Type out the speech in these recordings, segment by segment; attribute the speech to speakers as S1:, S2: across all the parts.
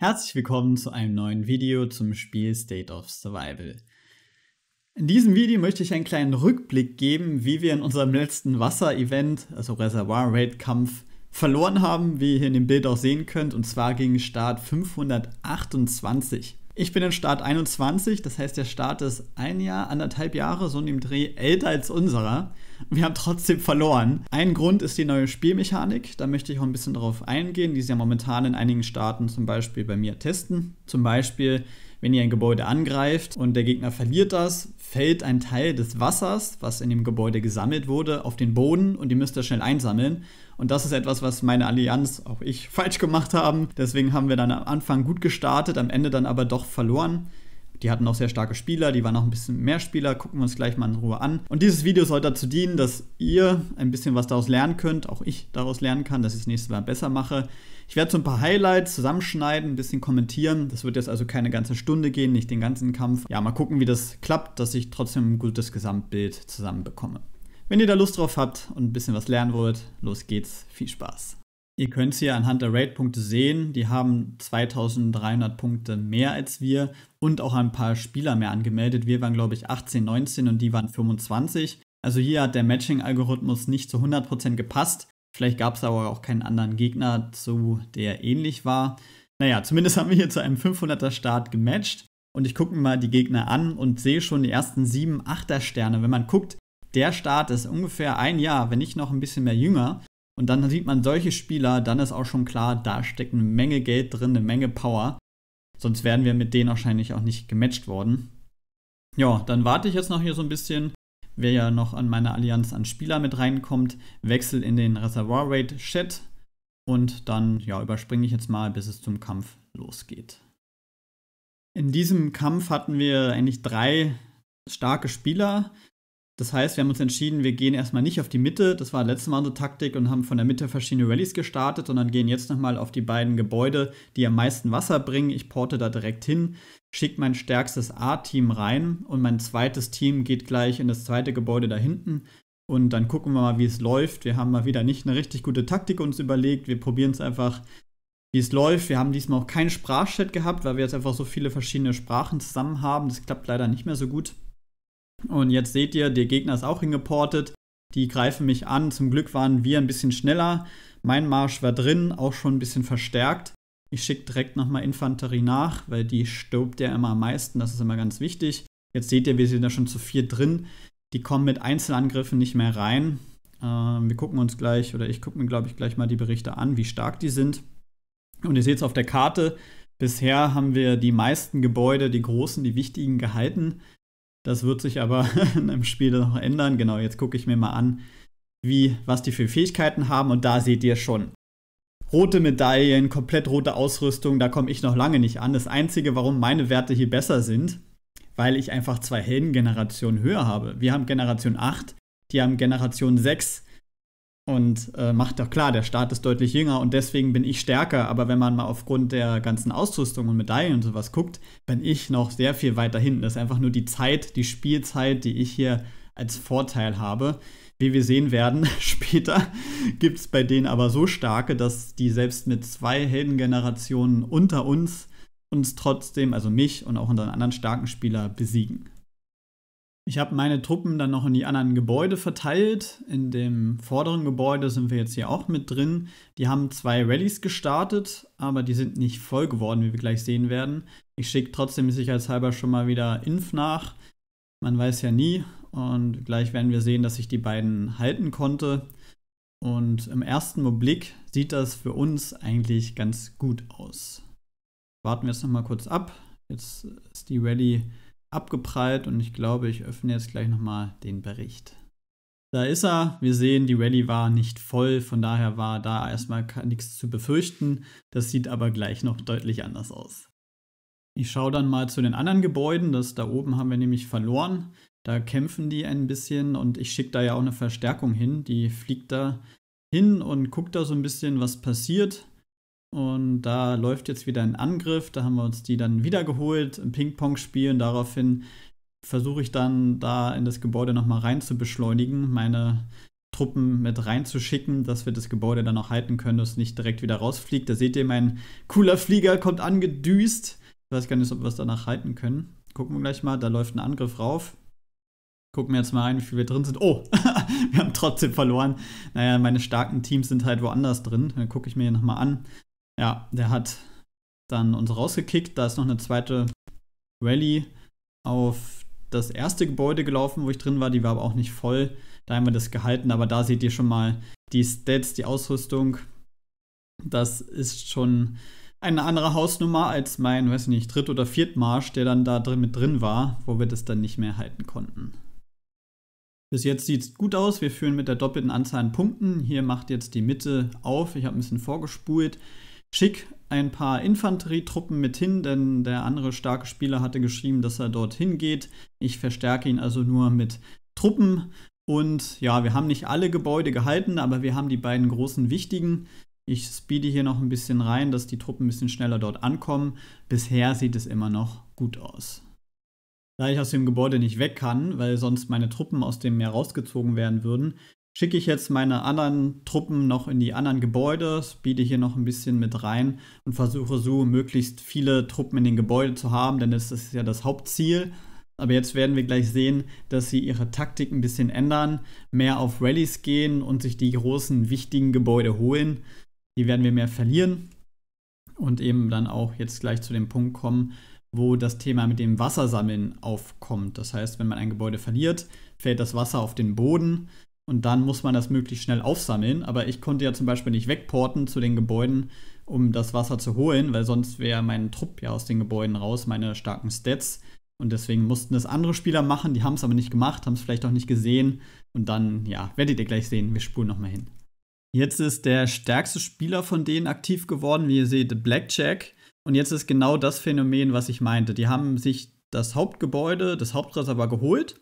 S1: Herzlich willkommen zu einem neuen Video zum Spiel State of Survival. In diesem Video möchte ich einen kleinen Rückblick geben, wie wir in unserem letzten Wasser-Event, also Reservoir-Raid-Kampf, verloren haben, wie ihr hier in dem Bild auch sehen könnt, und zwar gegen Start 528. Ich bin in Start 21, das heißt, der Start ist ein Jahr, anderthalb Jahre, so in dem Dreh, älter als unserer. Wir haben trotzdem verloren. Ein Grund ist die neue Spielmechanik. Da möchte ich auch ein bisschen darauf eingehen, die sie ja momentan in einigen Staaten zum Beispiel bei mir testen. Zum Beispiel, wenn ihr ein Gebäude angreift und der Gegner verliert das, fällt ein Teil des Wassers, was in dem Gebäude gesammelt wurde, auf den Boden und ihr müsst das schnell einsammeln. Und das ist etwas, was meine Allianz, auch ich, falsch gemacht haben. Deswegen haben wir dann am Anfang gut gestartet, am Ende dann aber doch verloren. Die hatten auch sehr starke Spieler, die waren auch ein bisschen mehr Spieler, gucken wir uns gleich mal in Ruhe an. Und dieses Video soll dazu dienen, dass ihr ein bisschen was daraus lernen könnt, auch ich daraus lernen kann, dass ich das nächste Mal besser mache. Ich werde so ein paar Highlights zusammenschneiden, ein bisschen kommentieren. Das wird jetzt also keine ganze Stunde gehen, nicht den ganzen Kampf. Ja, mal gucken, wie das klappt, dass ich trotzdem ein gutes Gesamtbild zusammenbekomme. Wenn ihr da Lust drauf habt und ein bisschen was lernen wollt, los geht's. Viel Spaß. Ihr könnt es hier anhand der Raid-Punkte sehen. Die haben 2300 Punkte mehr als wir und auch ein paar Spieler mehr angemeldet. Wir waren, glaube ich, 18, 19 und die waren 25. Also hier hat der Matching-Algorithmus nicht zu 100% gepasst. Vielleicht gab es aber auch keinen anderen Gegner zu, der ähnlich war. Naja, zumindest haben wir hier zu einem 500er Start gematcht. Und ich gucke mir mal die Gegner an und sehe schon die ersten 7, 8er Sterne. Wenn man guckt, der Start ist ungefähr ein Jahr, wenn nicht noch ein bisschen mehr jünger. Und dann sieht man solche Spieler, dann ist auch schon klar, da steckt eine Menge Geld drin, eine Menge Power. Sonst wären wir mit denen wahrscheinlich auch nicht gematcht worden. Ja, dann warte ich jetzt noch hier so ein bisschen. Wer ja noch an meiner Allianz an Spieler mit reinkommt, wechsel in den Reservoir Raid Chat und dann ja, überspringe ich jetzt mal, bis es zum Kampf losgeht. In diesem Kampf hatten wir eigentlich drei starke Spieler. Das heißt, wir haben uns entschieden, wir gehen erstmal nicht auf die Mitte, das war letztes Mal unsere Taktik und haben von der Mitte verschiedene Rallyes gestartet, sondern gehen jetzt nochmal auf die beiden Gebäude, die am meisten Wasser bringen. Ich porte da direkt hin, schicke mein stärkstes A-Team rein und mein zweites Team geht gleich in das zweite Gebäude da hinten. Und dann gucken wir mal, wie es läuft. Wir haben mal wieder nicht eine richtig gute Taktik uns überlegt. Wir probieren es einfach, wie es läuft. Wir haben diesmal auch keinen Sprachchat gehabt, weil wir jetzt einfach so viele verschiedene Sprachen zusammen haben. Das klappt leider nicht mehr so gut. Und jetzt seht ihr, der Gegner ist auch hingeportet. Die greifen mich an. Zum Glück waren wir ein bisschen schneller. Mein Marsch war drin, auch schon ein bisschen verstärkt. Ich schicke direkt nochmal Infanterie nach, weil die stirbt ja immer am meisten. Das ist immer ganz wichtig. Jetzt seht ihr, wir sind da schon zu vier drin. Die kommen mit Einzelangriffen nicht mehr rein. Ähm, wir gucken uns gleich, oder ich gucke mir, glaube ich, gleich mal die Berichte an, wie stark die sind. Und ihr seht es auf der Karte. Bisher haben wir die meisten Gebäude, die großen, die wichtigen gehalten. Das wird sich aber einem Spiel noch ändern. Genau, jetzt gucke ich mir mal an, wie, was die für Fähigkeiten haben. Und da seht ihr schon. Rote Medaillen, komplett rote Ausrüstung, da komme ich noch lange nicht an. Das Einzige, warum meine Werte hier besser sind, weil ich einfach zwei Heldengenerationen höher habe. Wir haben Generation 8, die haben Generation 6. Und äh, macht doch klar, der Start ist deutlich jünger und deswegen bin ich stärker. Aber wenn man mal aufgrund der ganzen Ausrüstung und Medaillen und sowas guckt, bin ich noch sehr viel weiter hinten. Das ist einfach nur die Zeit, die Spielzeit, die ich hier als Vorteil habe. Wie wir sehen werden, später gibt es bei denen aber so starke, dass die selbst mit zwei Heldengenerationen unter uns uns trotzdem, also mich und auch unseren anderen starken Spieler besiegen. Ich habe meine Truppen dann noch in die anderen Gebäude verteilt. In dem vorderen Gebäude sind wir jetzt hier auch mit drin. Die haben zwei Rallyes gestartet, aber die sind nicht voll geworden, wie wir gleich sehen werden. Ich schicke trotzdem sicherheitshalber schon mal wieder Inf nach. Man weiß ja nie. Und gleich werden wir sehen, dass ich die beiden halten konnte. Und im ersten Blick sieht das für uns eigentlich ganz gut aus. Warten wir jetzt noch mal kurz ab. Jetzt ist die Rallye abgeprallt und ich glaube, ich öffne jetzt gleich nochmal den Bericht. Da ist er. Wir sehen, die Rallye war nicht voll, von daher war da erstmal nichts zu befürchten. Das sieht aber gleich noch deutlich anders aus. Ich schaue dann mal zu den anderen Gebäuden. Das da oben haben wir nämlich verloren. Da kämpfen die ein bisschen und ich schicke da ja auch eine Verstärkung hin. Die fliegt da hin und guckt da so ein bisschen, was passiert. Und da läuft jetzt wieder ein Angriff. Da haben wir uns die dann wieder geholt im Ping-Pong-Spiel. Und daraufhin versuche ich dann da in das Gebäude nochmal rein zu beschleunigen. Meine Truppen mit reinzuschicken, dass wir das Gebäude dann noch halten können, dass es nicht direkt wieder rausfliegt. Da seht ihr, mein cooler Flieger kommt angedüst. Ich weiß gar nicht, ob wir es danach halten können. Gucken wir gleich mal, da läuft ein Angriff rauf. Gucken wir jetzt mal rein, wie viel wir drin sind. Oh, wir haben trotzdem verloren. Naja, meine starken Teams sind halt woanders drin. Dann gucke ich mir hier nochmal an. Ja, der hat dann uns rausgekickt. Da ist noch eine zweite Rallye auf das erste Gebäude gelaufen, wo ich drin war. Die war aber auch nicht voll. Da haben wir das gehalten. Aber da seht ihr schon mal die Stats, die Ausrüstung. Das ist schon eine andere Hausnummer als mein, weiß nicht, Dritt- oder Viertmarsch, der dann da drin mit drin war, wo wir das dann nicht mehr halten konnten. Bis jetzt sieht es gut aus. Wir führen mit der doppelten Anzahl an Punkten. Hier macht jetzt die Mitte auf. Ich habe ein bisschen vorgespult. Schick ein paar Infanterietruppen mit hin, denn der andere starke Spieler hatte geschrieben, dass er dorthin geht. Ich verstärke ihn also nur mit Truppen. Und ja, wir haben nicht alle Gebäude gehalten, aber wir haben die beiden großen wichtigen. Ich speede hier noch ein bisschen rein, dass die Truppen ein bisschen schneller dort ankommen. Bisher sieht es immer noch gut aus. Da ich aus dem Gebäude nicht weg kann, weil sonst meine Truppen aus dem Meer rausgezogen werden würden, schicke ich jetzt meine anderen Truppen noch in die anderen Gebäude, biete hier noch ein bisschen mit rein und versuche so möglichst viele Truppen in den Gebäuden zu haben, denn das ist ja das Hauptziel. Aber jetzt werden wir gleich sehen, dass sie ihre Taktik ein bisschen ändern, mehr auf Rallyes gehen und sich die großen wichtigen Gebäude holen. Die werden wir mehr verlieren und eben dann auch jetzt gleich zu dem Punkt kommen, wo das Thema mit dem Wassersammeln aufkommt. Das heißt, wenn man ein Gebäude verliert, fällt das Wasser auf den Boden und dann muss man das möglichst schnell aufsammeln. Aber ich konnte ja zum Beispiel nicht wegporten zu den Gebäuden, um das Wasser zu holen, weil sonst wäre mein Trupp ja aus den Gebäuden raus, meine starken Stats. Und deswegen mussten das andere Spieler machen, die haben es aber nicht gemacht, haben es vielleicht auch nicht gesehen. Und dann, ja, werdet ihr gleich sehen, wir spulen nochmal hin. Jetzt ist der stärkste Spieler von denen aktiv geworden, wie ihr seht, Blackjack. Und jetzt ist genau das Phänomen, was ich meinte. Die haben sich das Hauptgebäude, das Hauptreservoir geholt.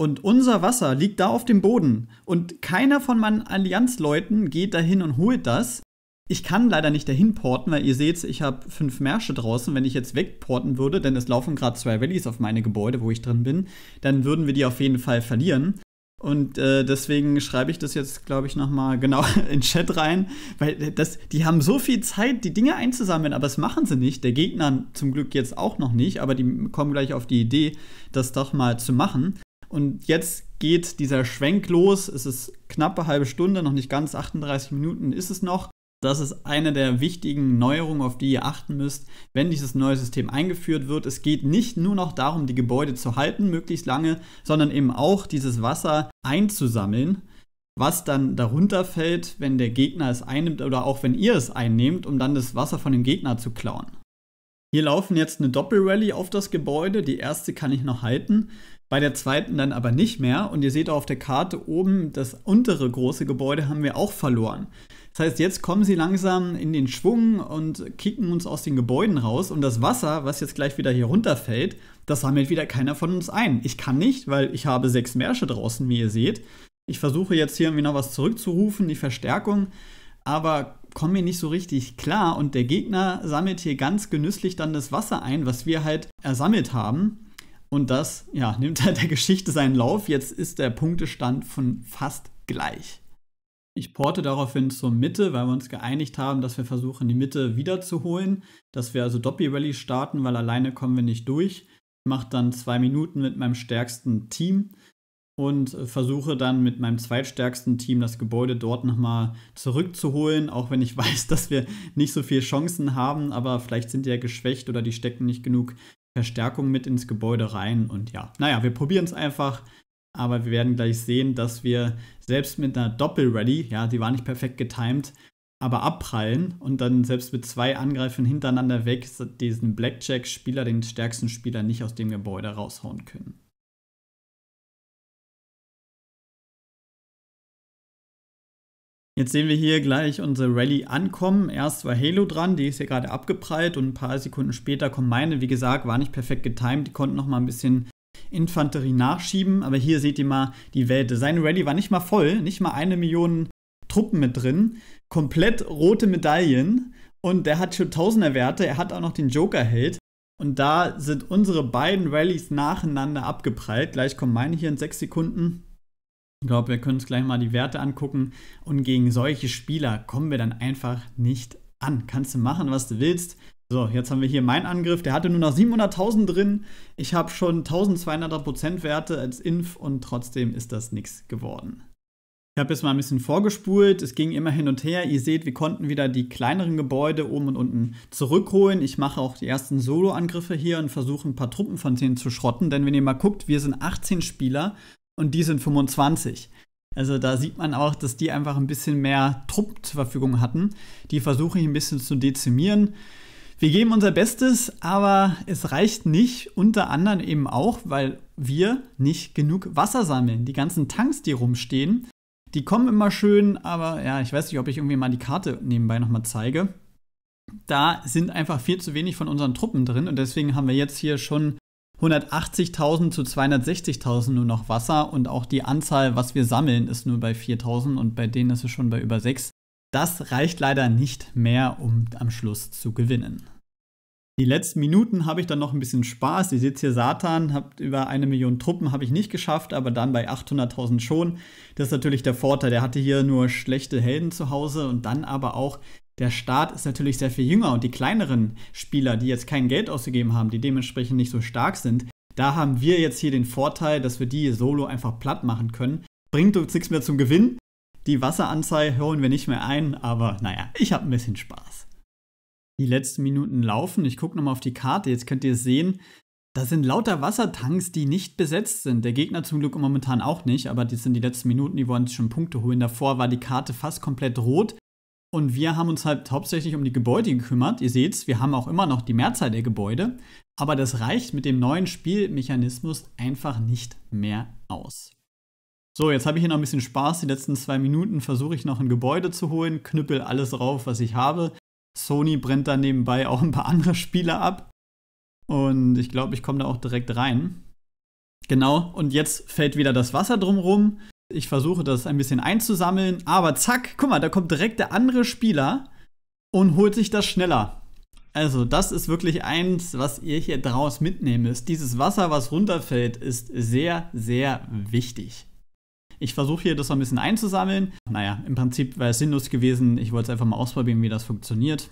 S1: Und unser Wasser liegt da auf dem Boden. Und keiner von meinen Allianzleuten geht dahin und holt das. Ich kann leider nicht dahin porten, weil ihr seht, ich habe fünf Märsche draußen. Wenn ich jetzt wegporten würde, denn es laufen gerade zwei Rallyes auf meine Gebäude, wo ich drin bin, dann würden wir die auf jeden Fall verlieren. Und äh, deswegen schreibe ich das jetzt, glaube ich, nochmal genau in Chat rein, weil das, die haben so viel Zeit, die Dinge einzusammeln, aber das machen sie nicht. Der Gegner zum Glück jetzt auch noch nicht, aber die kommen gleich auf die Idee, das doch mal zu machen. Und jetzt geht dieser Schwenk los. Es ist knappe halbe Stunde, noch nicht ganz 38 Minuten ist es noch. Das ist eine der wichtigen Neuerungen, auf die ihr achten müsst, wenn dieses neue System eingeführt wird. Es geht nicht nur noch darum, die Gebäude zu halten, möglichst lange, sondern eben auch dieses Wasser einzusammeln, was dann darunter fällt, wenn der Gegner es einnimmt oder auch wenn ihr es einnehmt, um dann das Wasser von dem Gegner zu klauen. Hier laufen jetzt eine Doppelrally auf das Gebäude. Die erste kann ich noch halten, bei der zweiten dann aber nicht mehr. Und ihr seht auf der Karte oben, das untere große Gebäude haben wir auch verloren. Das heißt, jetzt kommen sie langsam in den Schwung und kicken uns aus den Gebäuden raus. Und das Wasser, was jetzt gleich wieder hier runterfällt, das sammelt wieder keiner von uns ein. Ich kann nicht, weil ich habe sechs Märsche draußen, wie ihr seht. Ich versuche jetzt hier irgendwie noch was zurückzurufen, die Verstärkung, aber komme mir nicht so richtig klar. Und der Gegner sammelt hier ganz genüsslich dann das Wasser ein, was wir halt ersammelt haben. Und das ja, nimmt halt der Geschichte seinen Lauf. Jetzt ist der Punktestand von fast gleich. Ich porte daraufhin zur Mitte, weil wir uns geeinigt haben, dass wir versuchen, die Mitte wiederzuholen. Dass wir also Doppel-Rally starten, weil alleine kommen wir nicht durch. Ich mache dann zwei Minuten mit meinem stärksten Team und versuche dann mit meinem zweitstärksten Team das Gebäude dort nochmal zurückzuholen, auch wenn ich weiß, dass wir nicht so viele Chancen haben, aber vielleicht sind die ja geschwächt oder die stecken nicht genug Verstärkung mit ins Gebäude rein und ja, naja, wir probieren es einfach aber wir werden gleich sehen, dass wir selbst mit einer Doppel-Rally, ja, die war nicht perfekt getimed, aber abprallen und dann selbst mit zwei Angreifern hintereinander weg diesen Blackjack-Spieler, den stärksten Spieler, nicht aus dem Gebäude raushauen können. Jetzt sehen wir hier gleich unsere Rallye ankommen. Erst war Halo dran, die ist hier gerade abgeprallt und ein paar Sekunden später kommt meine. Wie gesagt, war nicht perfekt getimed, die konnten noch mal ein bisschen Infanterie nachschieben. Aber hier seht ihr mal die Welt. Seine Rallye war nicht mal voll, nicht mal eine Million Truppen mit drin. Komplett rote Medaillen. Und der hat schon Tausender Werte. Er hat auch noch den Joker-Held. Und da sind unsere beiden Rallyes nacheinander abgeprallt. Gleich kommen meine hier in sechs Sekunden. Ich glaube, wir können uns gleich mal die Werte angucken und gegen solche Spieler kommen wir dann einfach nicht an. Kannst du machen, was du willst. So, jetzt haben wir hier meinen Angriff. Der hatte nur noch 700.000 drin. Ich habe schon 1200% Werte als Inf und trotzdem ist das nichts geworden. Ich habe jetzt mal ein bisschen vorgespult. Es ging immer hin und her. Ihr seht, wir konnten wieder die kleineren Gebäude oben und unten zurückholen. Ich mache auch die ersten Solo-Angriffe hier und versuche ein paar Truppen von denen zu schrotten. Denn wenn ihr mal guckt, wir sind 18 Spieler und die sind 25. Also da sieht man auch, dass die einfach ein bisschen mehr Trupp zur Verfügung hatten. Die versuche ich ein bisschen zu dezimieren. Wir geben unser Bestes, aber es reicht nicht, unter anderem eben auch, weil wir nicht genug Wasser sammeln. Die ganzen Tanks, die rumstehen, die kommen immer schön, aber ja, ich weiß nicht, ob ich irgendwie mal die Karte nebenbei nochmal zeige. Da sind einfach viel zu wenig von unseren Truppen drin und deswegen haben wir jetzt hier schon 180.000 zu 260.000 nur noch Wasser und auch die Anzahl, was wir sammeln, ist nur bei 4.000 und bei denen ist es schon bei über 6. Das reicht leider nicht mehr, um am Schluss zu gewinnen. Die letzten Minuten habe ich dann noch ein bisschen Spaß. Ihr seht hier Satan, habt über eine Million Truppen, habe ich nicht geschafft, aber dann bei 800.000 schon. Das ist natürlich der Vorteil. Der hatte hier nur schlechte Helden zu Hause und dann aber auch der Start ist natürlich sehr viel jünger und die kleineren Spieler, die jetzt kein Geld ausgegeben haben, die dementsprechend nicht so stark sind, da haben wir jetzt hier den Vorteil, dass wir die solo einfach platt machen können. Bringt uns nichts mehr zum Gewinn, die Wasseranzahl holen wir nicht mehr ein, aber naja, ich habe ein bisschen Spaß. Die letzten Minuten laufen. Ich gucke nochmal auf die Karte. Jetzt könnt ihr sehen, da sind lauter Wassertanks, die nicht besetzt sind. Der Gegner zum Glück momentan auch nicht, aber das sind die letzten Minuten, die wollen sich schon Punkte holen. Davor war die Karte fast komplett rot. Und wir haben uns halt hauptsächlich um die Gebäude gekümmert. Ihr seht, wir haben auch immer noch die Mehrzahl der Gebäude. Aber das reicht mit dem neuen Spielmechanismus einfach nicht mehr aus. So, jetzt habe ich hier noch ein bisschen Spaß. Die letzten zwei Minuten versuche ich noch ein Gebäude zu holen, knüppel alles drauf, was ich habe. Sony brennt da nebenbei auch ein paar andere Spiele ab. Und ich glaube, ich komme da auch direkt rein. Genau, und jetzt fällt wieder das Wasser drumrum. Ich versuche das ein bisschen einzusammeln, aber zack, guck mal, da kommt direkt der andere Spieler und holt sich das schneller. Also, das ist wirklich eins, was ihr hier draus mitnehmen müsst. Dieses Wasser, was runterfällt, ist sehr, sehr wichtig. Ich versuche hier das so ein bisschen einzusammeln. Naja, im Prinzip wäre es sinnlos gewesen. Ich wollte es einfach mal ausprobieren, wie das funktioniert.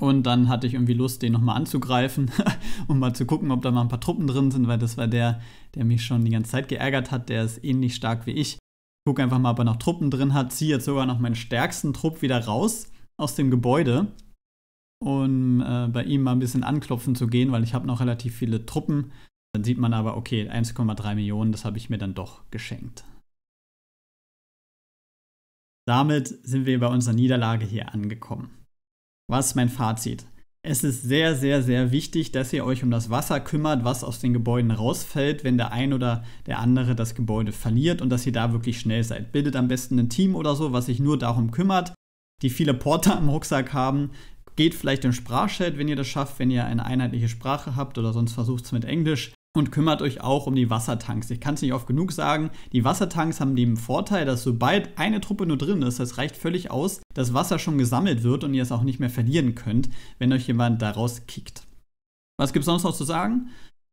S1: Und dann hatte ich irgendwie Lust, den nochmal anzugreifen, um mal zu gucken, ob da mal ein paar Truppen drin sind, weil das war der, der mich schon die ganze Zeit geärgert hat. Der ist ähnlich stark wie ich. Guck einfach mal, ob er noch Truppen drin hat. Ziehe jetzt sogar noch meinen stärksten Trupp wieder raus aus dem Gebäude, um äh, bei ihm mal ein bisschen anklopfen zu gehen, weil ich habe noch relativ viele Truppen. Dann sieht man aber, okay, 1,3 Millionen, das habe ich mir dann doch geschenkt. Damit sind wir bei unserer Niederlage hier angekommen. Was ist mein Fazit? Es ist sehr, sehr, sehr wichtig, dass ihr euch um das Wasser kümmert, was aus den Gebäuden rausfällt, wenn der ein oder der andere das Gebäude verliert und dass ihr da wirklich schnell seid. Bildet am besten ein Team oder so, was sich nur darum kümmert, die viele Porter im Rucksack haben, geht vielleicht im Sprachchat, wenn ihr das schafft, wenn ihr eine einheitliche Sprache habt oder sonst versucht es mit Englisch und kümmert euch auch um die Wassertanks. Ich kann es nicht oft genug sagen, die Wassertanks haben den Vorteil, dass sobald eine Truppe nur drin ist, das reicht völlig aus, dass Wasser schon gesammelt wird und ihr es auch nicht mehr verlieren könnt, wenn euch jemand daraus kickt. Was gibt es sonst noch zu sagen?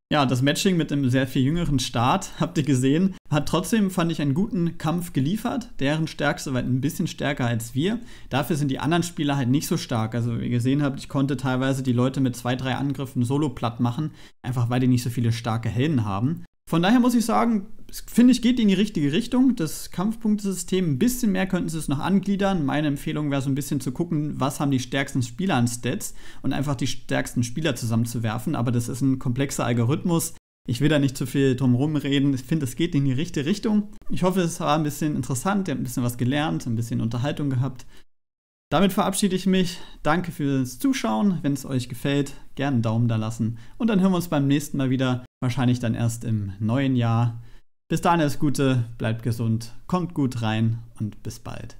S1: Ja, das Matching mit einem sehr viel jüngeren Start, habt ihr gesehen, hat trotzdem, fand ich, einen guten Kampf geliefert. Deren Stärkste war ein bisschen stärker als wir. Dafür sind die anderen Spieler halt nicht so stark. Also, wie ihr gesehen habt, ich konnte teilweise die Leute mit zwei, drei Angriffen solo platt machen, einfach weil die nicht so viele starke Helden haben. Von daher muss ich sagen, finde ich, geht in die richtige Richtung. Das Kampfpunktesystem, ein bisschen mehr könnten sie es noch angliedern. Meine Empfehlung wäre so ein bisschen zu gucken, was haben die stärksten Spieler an Stats und einfach die stärksten Spieler zusammenzuwerfen. Aber das ist ein komplexer Algorithmus. Ich will da nicht zu viel drum herum reden. Ich finde, es geht in die richtige Richtung. Ich hoffe, es war ein bisschen interessant. Ihr habt ein bisschen was gelernt, ein bisschen Unterhaltung gehabt. Damit verabschiede ich mich. Danke fürs Zuschauen. Wenn es euch gefällt, gerne einen Daumen da lassen. Und dann hören wir uns beim nächsten Mal wieder. Wahrscheinlich dann erst im neuen Jahr. Bis dahin alles Gute, bleibt gesund, kommt gut rein und bis bald.